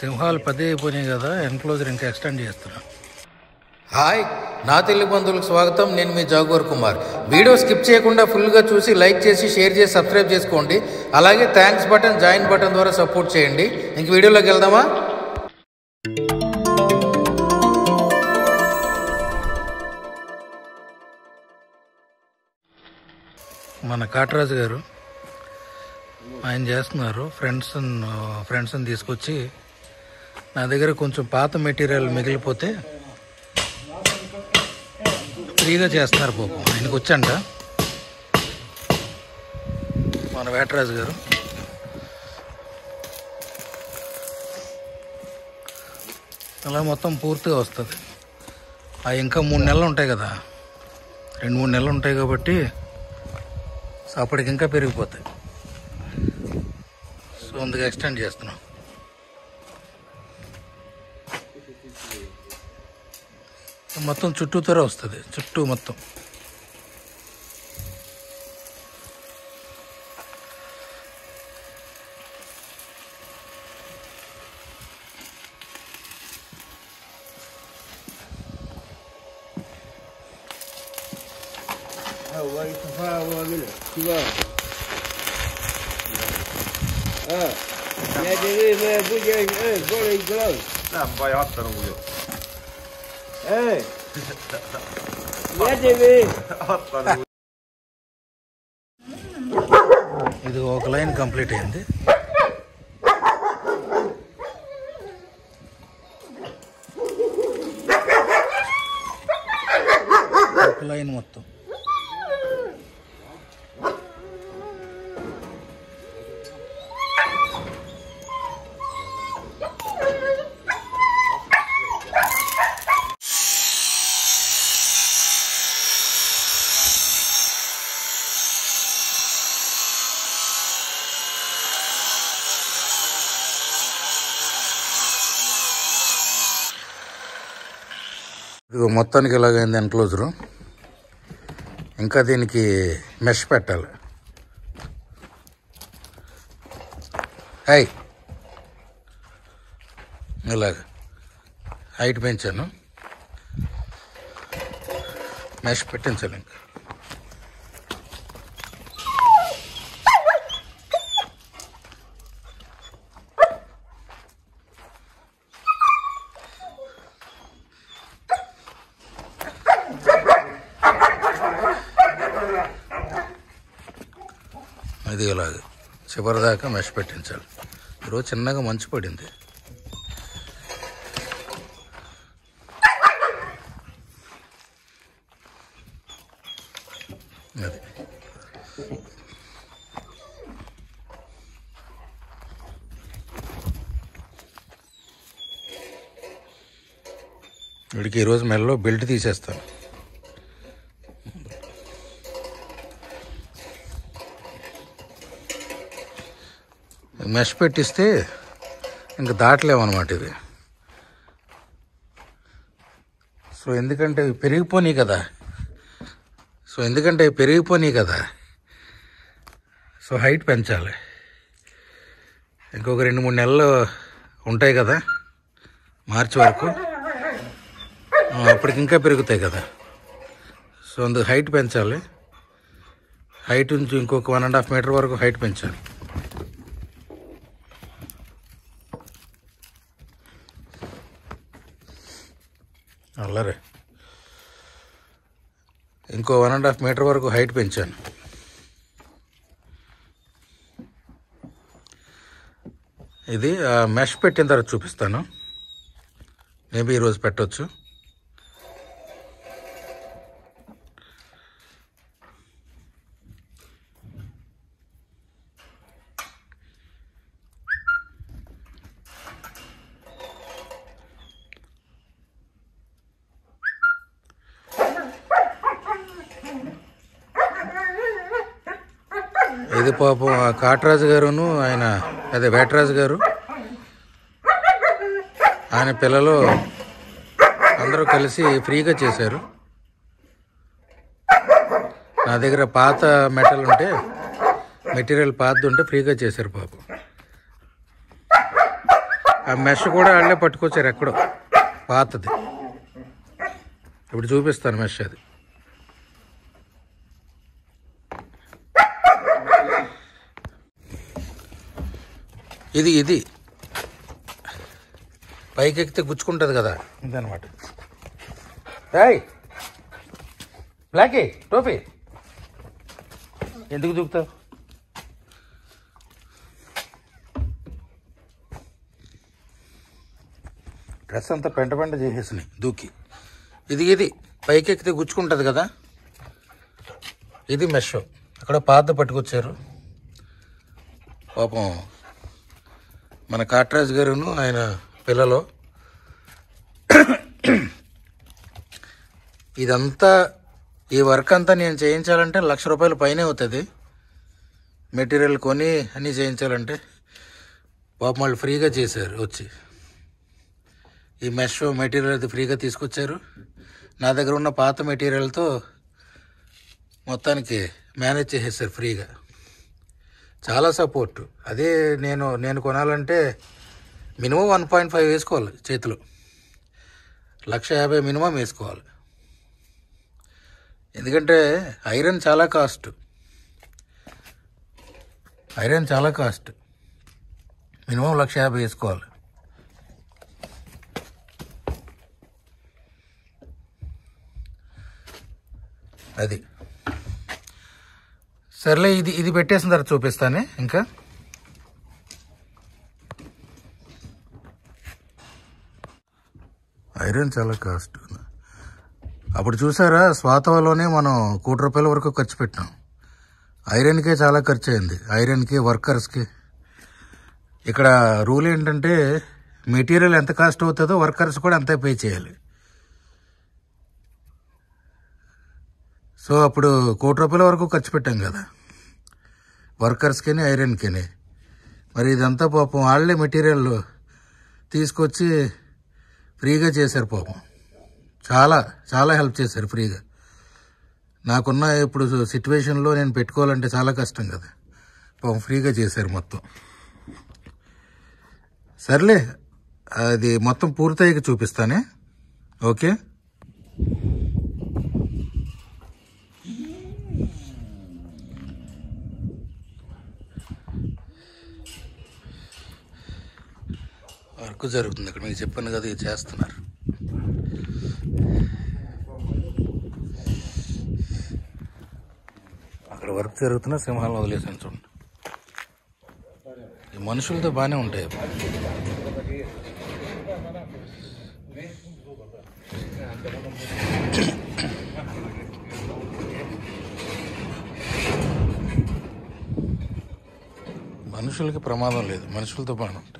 సింహాలు పెద్ద అయిపోయినాయి కదా ఎన్క్లోజర్ ఇంకా ఎక్స్టెండ్ చేస్తున్నా. హాయ్ నా తెలుగు బంధువులకు స్వాగతం. నేను మీ జాగూర్ కుమార్. వీడియో స్కిప్ చేయకుండా ఫుల్గా చూసి లైక్ చేసి షేర్ చేసి సబ్స్క్రైబ్ చేసుకోండి. అలాగే థ్యాంక్స్ బటన్ జాయిన్ బటన్ ద్వారా సపోర్ట్ చేయండి. ఇంక వీడియోలోకి వెళ్దామా? మన కాటరాజు గారు ఆయన చేస్తున్నారు. ఫ్రెండ్స్ ఫ్రెండ్స్ని తీసుకొచ్చి నా దగ్గర కొంచెం పాత మెటీరియల్ మిగిలిపోతే ఫ్రీగా చేస్తున్నారు పాపం. ఆయనకు వచ్చంట. మన వేటరాజు గారు. అలా మొత్తం పూర్తిగా వస్తుంది. ఆ ఇంకా మూడు నెలలు ఉంటాయి కదా. రెండు మూడు నెలలు ఉంటాయి కాబట్టి అప్పటికి ఇంకా పెరిగిపోతాయి. అందుకే ఎక్స్టెండ్ చేస్తున్నాం. మొత్తం చుట్టూతోర వస్తుంది. చుట్టూ మొత్తం. Nem baj, adtam úgy. Adtam úgy. ఇది ఒక లైన్ కంప్లీట్ అయింది ఒక లైన్ మొత్తం ఇదిగో మొత్తానికి ఇలాగైంది ఎన్క్లోజరు ఇంకా దీనికి మెష్ పెట్టాలి. హై ఇలాగ. హైట్ పెంచాను. మెష్ పెట్టించాలి ఇంకా ఇది ఇలాగ చివరిదాకా మెష్ పెట్టించాలి ఈరోజు చిన్నగా మంచు పడింది. అది. వీడికి ఈరోజు మెల్లో బెల్ట్ తీసేస్తాను. మెష్ పెట్టిస్తే ఇంకా దాటలేమన్నమాట ఇది సో ఎందుకంటే ఇవి పెరిగిపోనీ కదా. సో ఎందుకంటే ఇవి పెరిగిపోనీ కదా. సో హైట్ పెంచాలి. ఇంకొక రెండు మూడు నెలలు ఉంటాయి కదా మార్చి వరకు. అప్పటికి ఇంకా పెరుగుతాయి కదా. సో అందుకు హైట్ పెంచాలి. హైట్ నుంచి ఇంకొక వన్ అండ్ హాఫ్ మీటర్ వరకు హైట్ పెంచాలి. ఇంకో వన్ అండ్ హాఫ్ మీటర్ వరకు హైట్ పెంచాను. ఇది మెష్ పెట్టిన తర్వాత చూపిస్తాను. మేబీ ఈరోజు పెట్టవచ్చు ఇది పాపం ఆ కాటరాజు గారును ఆయన అదే వేటరాజు గారు. ఆయన పిల్లలు అందరూ కలిసి ఫ్రీగా చేశారు. నా దగ్గర పాత మెటల్ ఉంటే మెటీరియల్ పాతది ఉంటే ఫ్రీగా చేశారు పాపం. ఆ మెష్ కూడా వాళ్ళే పట్టుకొచ్చారు ఎక్కడో పాతది. ఇప్పుడు చూపిస్తాను మెష్ అది. ఇది ఇది. పైకి ఎక్కితే గుచ్చుకుంటుంది కదా. ఇదనమాట రాయ్ బ్లాకీ టోపీ. ఎందుకు దూకుతావు? డ్రెస్ అంతా పెంట పెంట చేసేసినాయి దూకి. ఇది ఇది. పైకి ఎక్కితే గుచ్చుకుంటుంది కదా. ఇది మెష్. అక్కడ పాత పట్టుకొచ్చారు. పాపం మన కాట్రాజ్ గారును ఆయన పిల్లలు. ఇదంతా ఈ వర్క్ అంతా నేను చేయించాలంటే లక్ష రూపాయల పైనే అవుతుంది. మెటీరియల్ కొని అన్నీ చేయించాలంటే పాపం వాళ్ళు ఫ్రీగా చేశారు వచ్చి. ఈ మెష్ మెటీరియల్ అది ఫ్రీగా తీసుకొచ్చారు. నా దగ్గర ఉన్న పాత మెటీరియల్తో మొత్తానికి మేనేజ్ చేసేసారు ఫ్రీగా. చాలా సపోర్ట్ అదే నేను నేను కొనాలంటే మినిమం వన్ పాయింట్ ఫైవ్ వేసుకోవాలి చేతిలో. లక్ష యాభై మినిమం వేసుకోవాలి. ఎందుకంటే ఐరన్ చాలా కాస్ట్ ఐరన్ చాలా కాస్ట్ మినిమం లక్ష యాభై వేసుకోవాలి. అది. సర్లే ఇది ఇది పెట్టేసిన తర్వాత చూపిస్తానే ఇంకా. ఐరన్ చాలా కాస్ట్. అప్పుడు చూసారా స్వాతవలోనే మనం కోటి రూపాయల వరకు ఖర్చు పెట్టాం. ఐరన్కే చాలా ఖర్చు అయింది ఐరన్కి వర్కర్స్కి. ఇక్కడ రూల్ ఏంటంటే మెటీరియల్ ఎంత కాస్ట్ అవుతుందో వర్కర్స్ కూడా అంతే పే చేయాలి. సో అప్పుడు కోటి రూపాయల వరకు ఖర్చు పెట్టాం కదా. వర్కర్స్కిని ఐరన్కిని మరి ఇదంతా పాపం వాళ్ళే మెటీరియల్ తీసుకొచ్చి ఫ్రీగా చేశారు పాపం. చాలా చాలా హెల్ప్ చేశారు ఫ్రీగా. నాకున్న ఇప్పుడు సిచ్యువేషన్లో నేను పెట్టుకోవాలంటే చాలా కష్టం కదా. పాపం ఫ్రీగా చేశారు మొత్తం. సర్లే అది మొత్తం పూర్తయ్యాక చూపిస్తానే. ఓకే? వర్క్ జరుగుతుంది ఇక్కడ. మీకు చెప్పాను కదా ఇది చేస్తున్నారు. అక్కడ వర్క్ జరుగుతున్న సింహాలను వదిలేసాను చూడండి. ఈ మనుషులతో బాగానే ఉంటాయి. మనుషులకి ప్రమాదం లేదు. మనుషులతో బాగానే ఉంటాయి.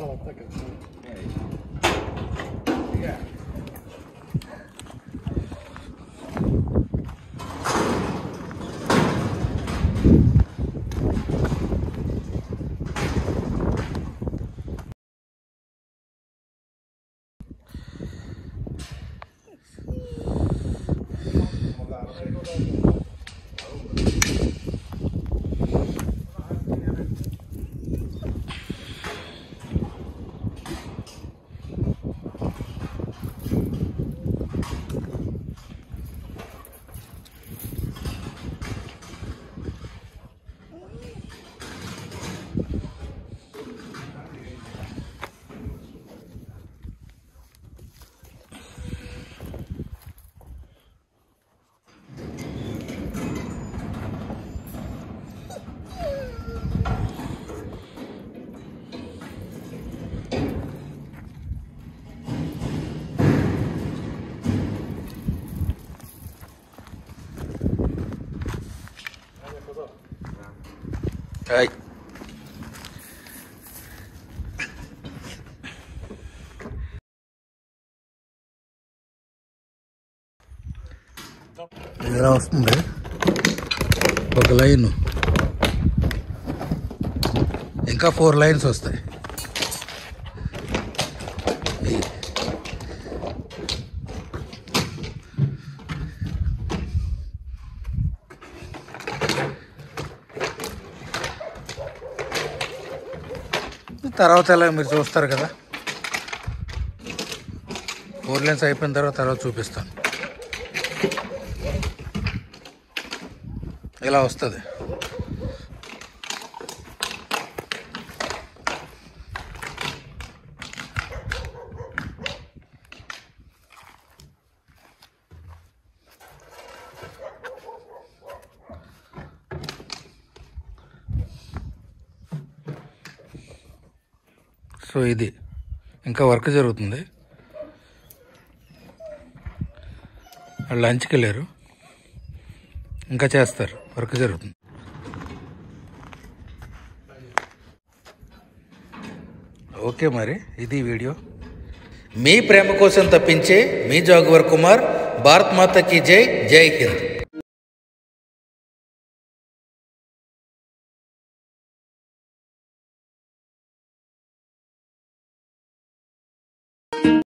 all thick. Right. Yeah. Hi ఎలా వస్తుంది? ఒక లైన్. ఇంకా ఫోర్ లైన్స్ వస్తాయి ఈ- తర్వాత ఎలా మీరు చూస్తారు కదా? ఫోర్ లెన్స్ అయిపోయిన తర్వాత తర్వాత చూపిస్తాను. ఇలా వస్తుంది? సో ఇది ఇంకా వర్క్ జరుగుతుంది. వాళ్ళు లంచ్కి వెళ్ళారు. ఇంకా చేస్తారు. వర్క్ జరుగుతుంది. ఓకే మరి ఇది వీడియో. మీ ప్రేమ కోసం తప్పించే మీ జాగువర్ కుమార్ భారత్ మాతకి జై జై హింద్.